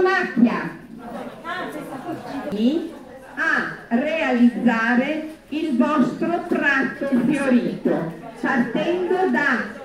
macchia. A realizzare il vostro tratto fiorito partendo da